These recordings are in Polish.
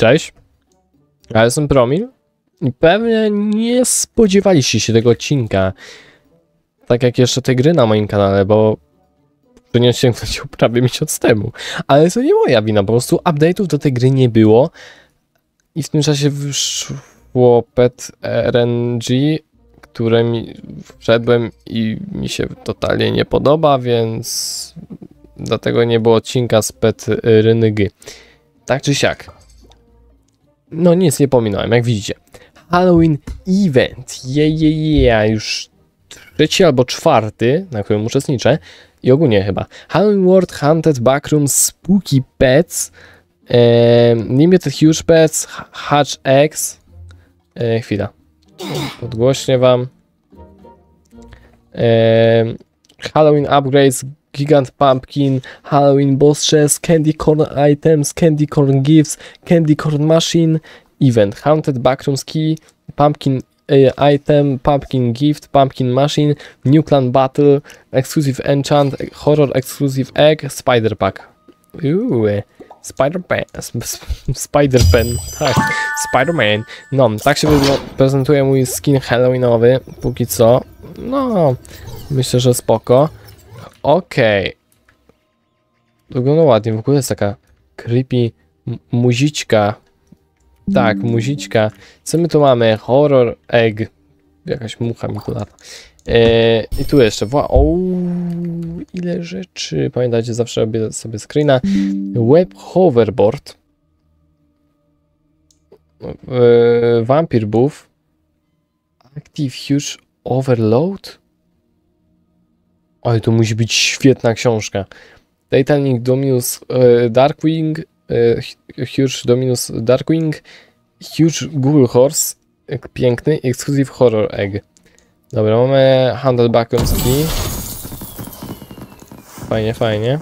Cześć. Ja jestem Promil i pewnie nie spodziewaliście się tego odcinka. Tak jak jeszcze tej gry na moim kanale, bo powinien sięgnąć prawie miesiąc temu. Ale to nie moja wina, po prostu update'ów do tej gry nie było. I w tym czasie wyszło Pet RNG, które mi wszedłem i mi się totalnie nie podoba, więc dlatego nie było odcinka z Pet RNG. Tak czy siak. No nic nie pominąłem, jak widzicie. Halloween Event. Je, je, je, już trzeci albo czwarty, na którym uczestniczę. I ogólnie chyba. Halloween World Hunted Backrooms Spooky Pets. E, limited Huge Pets. Hatch X. E, chwila. Podgłośnie wam. E, Halloween Upgrades. Gigant Pumpkin, Halloween Boss Chest, Candy Corn Items, Candy Corn Gifts, Candy Corn Machine, Event, Haunted Backrooms Key, Pumpkin uh, Item, Pumpkin Gift, Pumpkin Machine, New Clan Battle, Exclusive Enchant, Horror Exclusive Egg, Spider Pack. Uuu, Spider-Man, Spider-Pen, tak, Spider-Man. No, tak się prezentuje mój skin Halloweenowy, póki co. No, myślę, że spoko. Okej. Okay. Wygląda ładnie, w ogóle jest taka creepy muziczka. Tak, muziczka. Co my tu mamy? Horror egg. Jakaś mucha mi tu lata. Eee, I tu jeszcze, o, ile rzeczy. Pamiętajcie, zawsze robię sobie screena. Web hoverboard. Eee, vampire buff. Active huge overload. Ale to musi być świetna książka. Titanic Dominus e, Darkwing, e, Huge Dominus Darkwing, Huge Google Horse, piękny, Exclusive Horror Egg. Dobra, mamy Handle Backrooms Key. Fajnie, fajnie.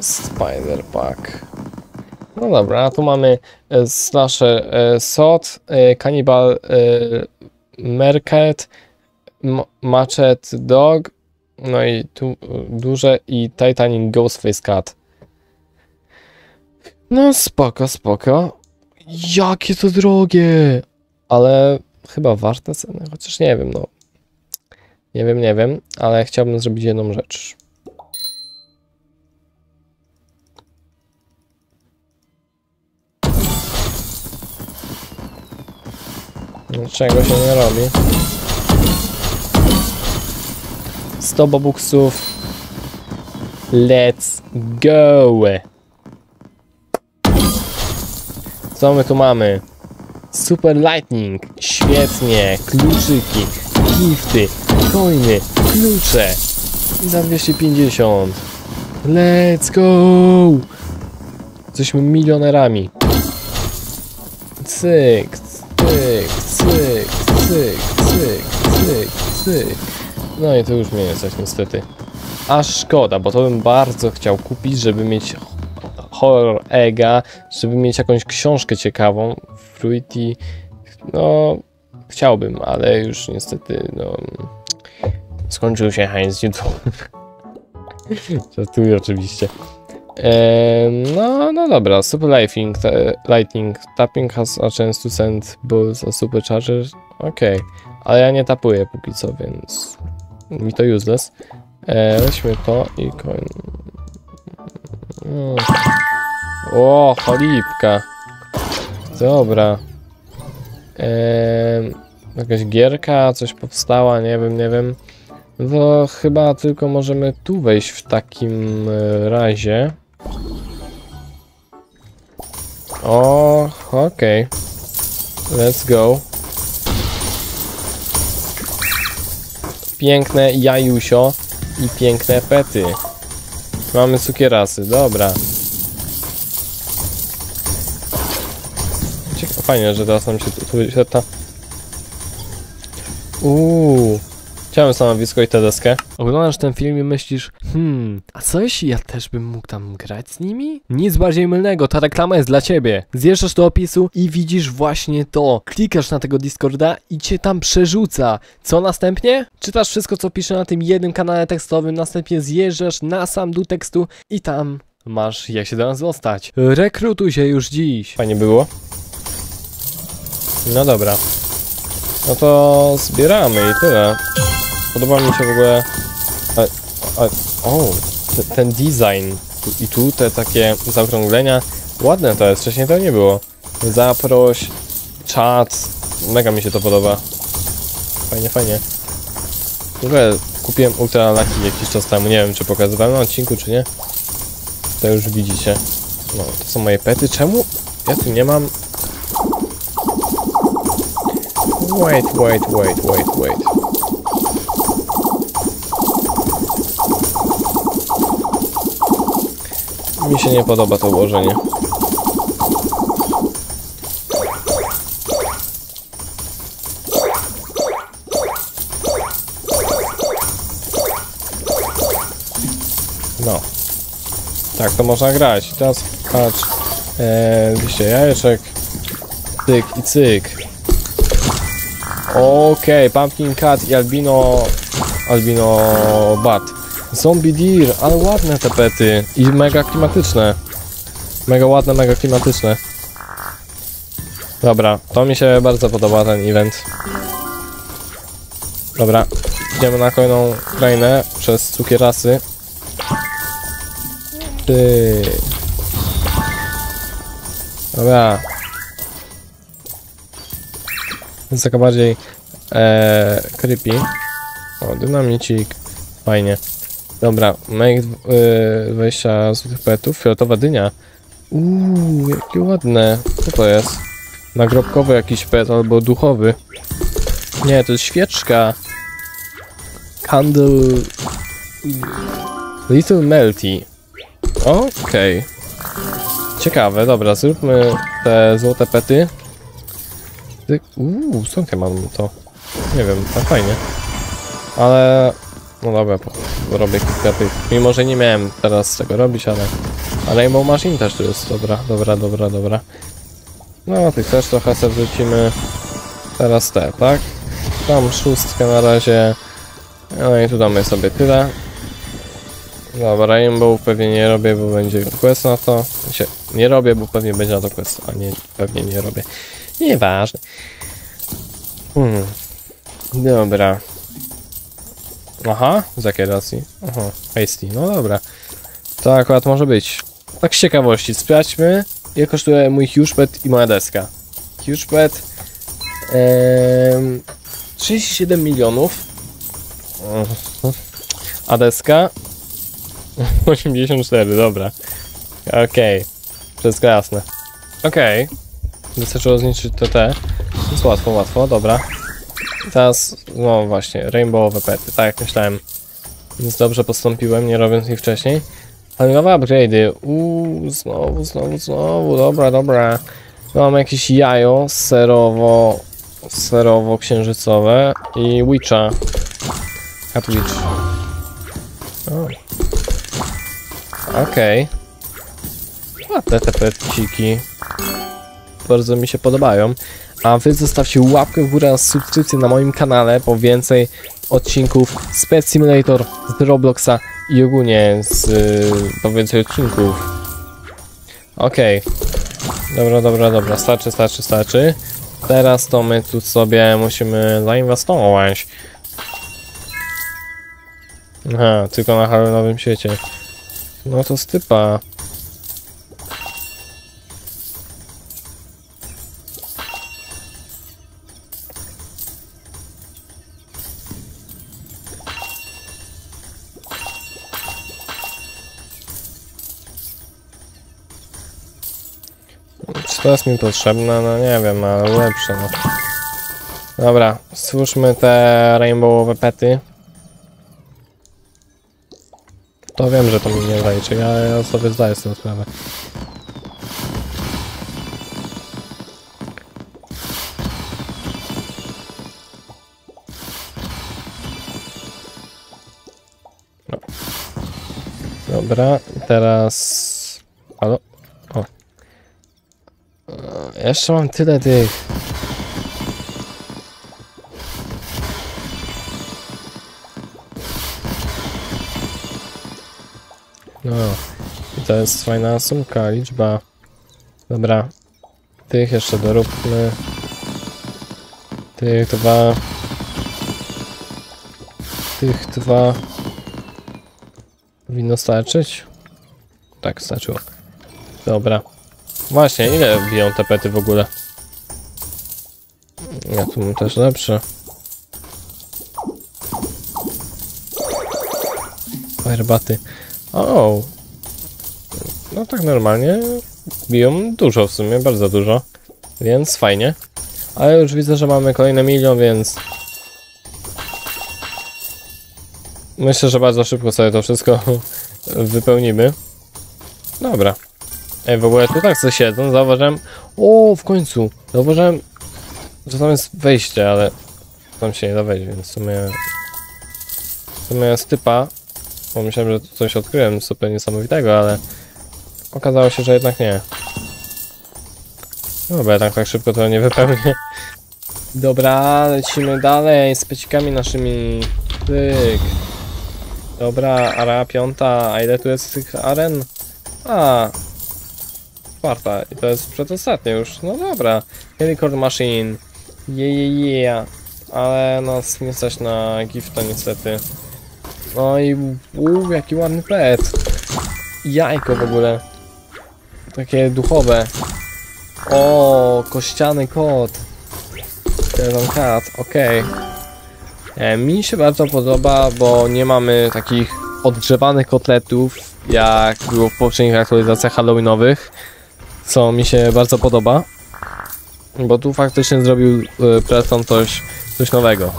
Spider Pack. No dobra, a tu mamy e, Slasher Sot, Cannibal e, Merket, Machet Dog, no i tu duże i Titanic Ghostface Cat. No spoko, spoko. Jakie to drogie! Ale chyba warte ceny, chociaż nie wiem, no. Nie wiem, nie wiem, ale chciałbym zrobić jedną rzecz. Czego się nie robi? 100 bobuksów. Let's go! Co my tu mamy? Super Lightning, świetnie, kluczyki, gifty, coiny, klucze i za 250. Let's go! Jesteśmy milionerami. Cyk, cyk, cyk, cyk, cyk, cyk, cyk. No i to już mnie nie stać niestety. Aż szkoda, bo to bym bardzo chciał kupić, żeby mieć horror ega, żeby mieć jakąś książkę ciekawą. Fruity, no chciałbym, ale już niestety, no skończył się hajs YouTube. Żartuję oczywiście. No, no dobra, Super Lightning, lightning Tapping has a chance to send balls a supercharger. Okej, okay. ale ja nie tapuję póki co, więc mi to useless. E, weźmy to i. Mm. O, cholipka. Dobra. E, jakaś gierka, coś powstała, nie wiem, nie wiem. No chyba tylko możemy tu wejść w takim e, razie. O, okej. Okay. Let's go. Piękne jajusio i piękne pety. Mamy cukierasy, dobra. Ciekawe, fajnie, że teraz nam się tu, tu świetna. Uuu. Chciałem stanowisko i tę deskę. Oglądasz ten film i myślisz, hmm, a co jeśli ja też bym mógł tam grać z nimi? Nic bardziej mylnego, ta reklama jest dla ciebie. Zjeżdżasz do opisu i widzisz właśnie to. Klikasz na tego Discorda i cię tam przerzuca. Co następnie? Czytasz wszystko, co pisze na tym jednym kanale tekstowym, następnie zjeżdżasz na sam dół tekstu i tam masz jak się do nas dostać. Rekrutuj się już dziś. Fajnie było. No dobra. No to zbieramy i tyle. Podoba mi się w ogóle... A, a, o, te, ten design. I tu te takie zaokrąglenia. Ładne to jest, wcześniej to nie było. Zaproś, czat. Mega mi się to podoba. Fajnie, fajnie. W ogóle kupiłem Ultra Lucky jakiś czas temu. Nie wiem, czy pokazywałem na odcinku, czy nie. To już widzicie. No, to są moje pety. Czemu ja tu nie mam... Wait, wait, wait, wait, wait. Mi się nie podoba to ułożenie. No. Tak, to można grać. Teraz patrz. Eee, 200 jajeczek. Cyk i cyk. Okej, okay, Pumpkin Cat i Albino... Albino Bat. Zombie Deer, ale ładne te pety. I mega klimatyczne. Mega ładne, mega klimatyczne. Dobra, to mi się bardzo podoba ten event. Dobra, idziemy na kolejną krainę przez cukierasy. Ty. Dobra. Jest taka bardziej e, creepy. O, dynamicik. Fajnie. Dobra, make y, 20 złotych petów. Fioletowa dynia. Uuu, jakie ładne. Co to jest? Nagrobkowy jakiś pet albo duchowy. Nie, to jest świeczka. Candle... Little Melty. Okej. Okay. Ciekawe, dobra, zróbmy te złote pety. Uuu, skąd ja mam to? Nie wiem, tak fajnie. Ale... No dobra, robię kilka tych. Mimo, że nie miałem teraz tego robić, ale... A Rainbow Machine też tu jest, dobra, dobra, dobra, dobra. No, tych też trochę sobie wrzucimy. Teraz te, tak? Tam szóstkę na razie. No i tu damy sobie tyle. Dobra, Rainbow pewnie nie robię, bo będzie quest na to. Się nie robię, bo pewnie będzie na to quest, a nie, pewnie nie robię. Nieważne. Hmm. Dobra. Aha, z jakiej racji? Aha, hasty, no dobra. To akurat może być. Tak z ciekawości, sprawdźmy ile kosztuje mój huge pet i moja deska. Huge pet em, 37 milionów. A deska 84, dobra. Okej. Okay. Wszystko jasne. Okej. Okay. Wystarczyło zniszczyć TT. Jest łatwo, łatwo, dobra. Teraz, no właśnie, rainbowowe pety, tak jak myślałem. Więc dobrze postąpiłem, nie robiąc ich wcześniej. Ale nowe upgrade'y. Uuu, znowu, znowu, znowu, dobra, dobra. Mam jakieś jajo serowo, serowo-księżycowe i Witcha. Cat Witch. Okej. Okay. Ładne te peciki. Bardzo mi się podobają. A wy zostawcie łapkę w górę oraz subskrypcję na moim kanale po więcej odcinków z Pet Simulator, z Robloxa i ogólnie z po więcej odcinków. Okej. Okay. Dobra, dobra, dobra. Starczy, starczy, starczy. Teraz to my tu sobie musimy zainwestować. Aha, tylko na Halloweenowym świecie. No to stypa. To jest mi potrzebne? No nie wiem, ale lepsze no. Dobra, stwórzmy te rainbowowe pety. To wiem, że to mi nie zajczy, ja, ja sobie zdaję z tym sprawę. Dobra, teraz... Halo? Jeszcze mam tyle tych... to jest fajna sumka, liczba. Dobra. Tych jeszcze doróbmy. Tych dwa. Tych dwa. Powinno starczyć? Tak, starczyło. Dobra. Właśnie, ile biją te pety w ogóle? Ja tu też lepsze. Herbaty. O! No tak normalnie biją dużo w sumie, bardzo dużo. Więc fajnie. Ale już widzę, że mamy kolejny milion, więc... Myślę, że bardzo szybko sobie to wszystko wypełnimy. Dobra. Ej, w ogóle tu tak sobie siedzą, zauważyłem... O, w końcu! Zauważyłem, że tam jest wejście, ale tam się nie da wejść, więc w sumie... W sumie jest typa, bo myślałem, że coś odkryłem super niesamowitego, ale... Okazało się, że jednak nie. Dobra, tak, tak szybko to nie wypełnię. Dobra, lecimy dalej z pecikami naszymi. Pyk. Dobra, area piąta. A ile tu jest tych aren? A. Czwarta. I to jest przedostatnia już. No dobra. Unicorn Machine. Je, je, je. Ale nas nie stać na gifta niestety. No i uuu, jaki ładny pet. Jajko w ogóle. Takie duchowe. O, kościany kot. Ten kat, okej. Okay. Mi się bardzo podoba, bo nie mamy takich odgrzewanych kotletów, jak było w poprzednich aktualizacjach halloweenowych, co mi się bardzo podoba. Bo tu faktycznie zrobił y, Preston coś, coś nowego.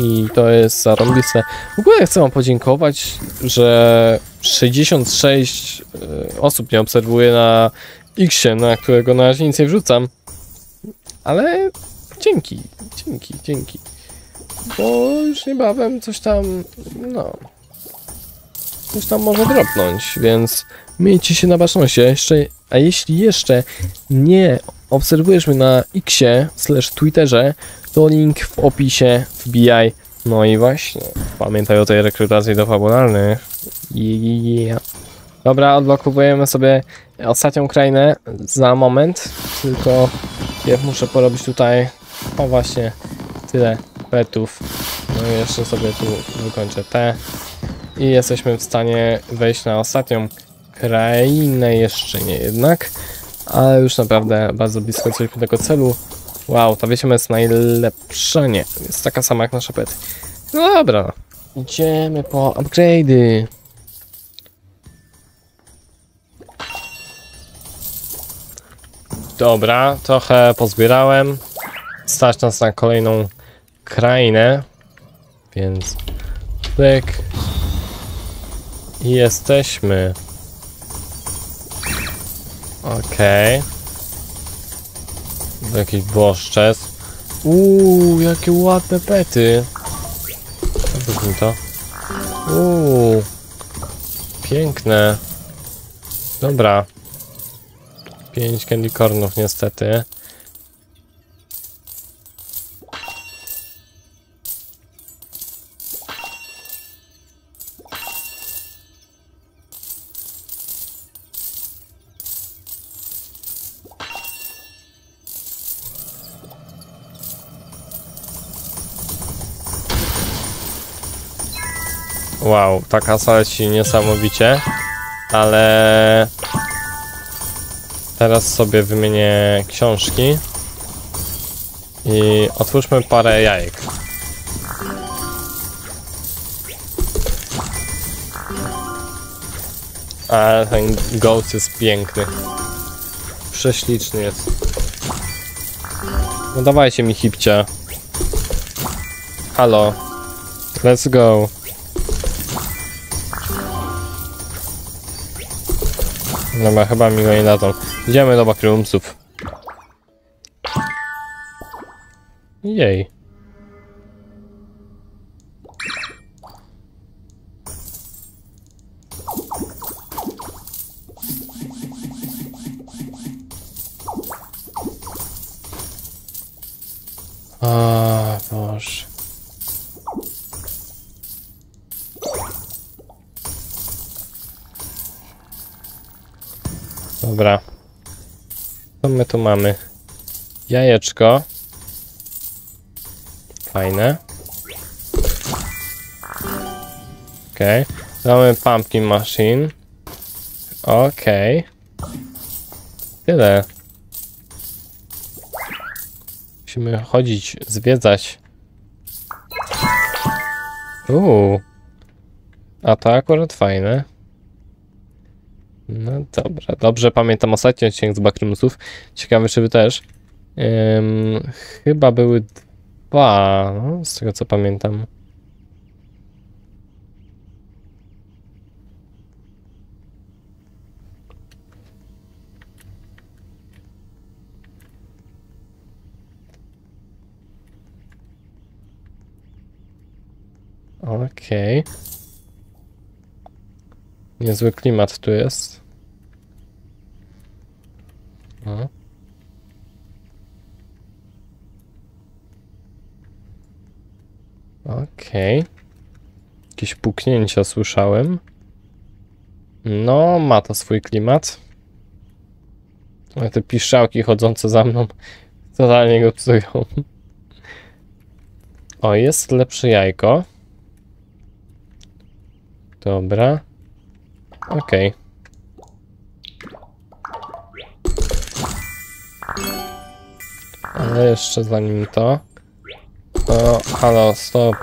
I to jest zarąbiste. W ogóle chcę wam podziękować, że 66 y, osób mnie obserwuje na Xie, na którego na razie nic nie wrzucam. Ale dzięki, dzięki, dzięki. Bo już niebawem coś tam, no... Coś tam może dropnąć, więc miejcie się na baczności. Jeszcze, a jeśli jeszcze nie obserwujesz mnie na Xie slash Twitterze, to link w opisie wbijaj. No i właśnie, pamiętaj o tej rekrutacji do fabularnych. Yeah. Dobra, odblokowujemy sobie ostatnią krainę za moment, tylko ja muszę porobić tutaj, o właśnie, tyle petów. No i jeszcze sobie tu wykończę te. I jesteśmy w stanie wejść na ostatnią krainę, jeszcze nie jednak, ale już naprawdę bardzo blisko jesteśmy tego celu. Wow, ta wiecie jest najlepsza, nie, jest taka sama jak nasze pety. No dobra, idziemy po upgrade'y. Dobra, trochę pozbierałem. Stać nas na kolejną krainę. Więc pyk. I jesteśmy. Okej. Okay. Jakiś błoszczec. Uuu, jakie ładne pety. Zobaczmy to. Uuu. Piękne. Dobra. 5 candy cornów niestety. Wow, ta kasa leci niesamowicie, ale Teraz sobie wymienię książki. I otwórzmy parę jajek. A ten ghost jest piękny. Prześliczny jest. No dawajcie mi hipcia. Halo. Let's go. Dobra, chyba mi go nie dadzą. Idziemy do backroomsów. Jej. A Boże. Dobra. Co my tu mamy? Jajeczko. Fajne. Okej. Okay. Mamy pumpkin machine. Okej. Okay. Tyle. Musimy chodzić, zwiedzać. Uuu. A to akurat fajne. No dobra, dobrze pamiętam ostatni odcinek z Backroomsów. Ciekawy, czy wy też. Chyba były dwa, no, z tego co pamiętam. Okej. Okay. Niezły klimat tu jest. No. Okej. Okay. Jakieś puknięcia słyszałem. No, ma to swój klimat. Ale te piszczałki chodzące za mną totalnie go psują. O, jest lepsze jajko. Dobra. Okej. Okay. Ale jeszcze zanim to... O, halo, stop.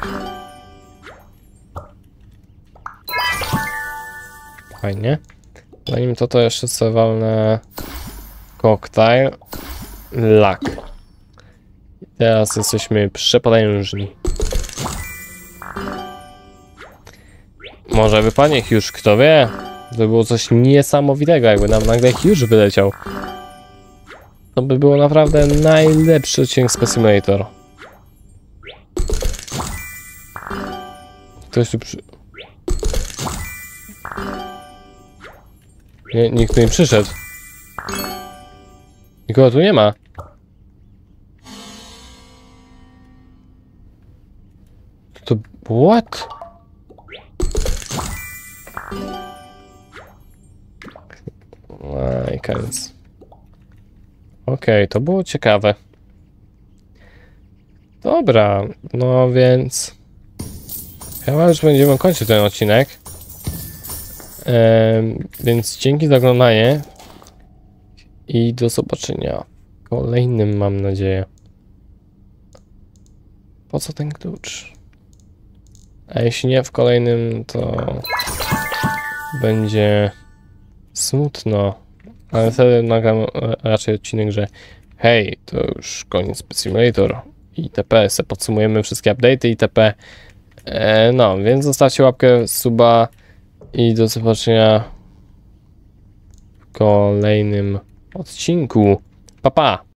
Fajnie. Zanim to, to jeszcze sobie walnę koktajl. Lak. Teraz jesteśmy przepotężni. Może wypadnie już, kto wie? To by było coś niesamowitego, jakby nam nagle już wyleciał. To by było naprawdę najlepszy odcinek Specimulator. Ktoś tu przy... Nie, nikt tu nie przyszedł. Nikogo tu nie ma. To... What? Okej, okay, to było ciekawe. Dobra, no więc... Chyba już będziemy kończyć ten odcinek. Ehm, więc dzięki za oglądanie. I do zobaczenia w kolejnym, mam nadzieję. Po co ten klucz? A jeśli nie w kolejnym, to będzie smutno. Ale wtedy nagram raczej odcinek, że hej, to już koniec Simulator itp. Podsumujemy wszystkie update'y itp. E, no, więc zostawcie łapkę, suba i do zobaczenia w kolejnym odcinku. Pa, pa!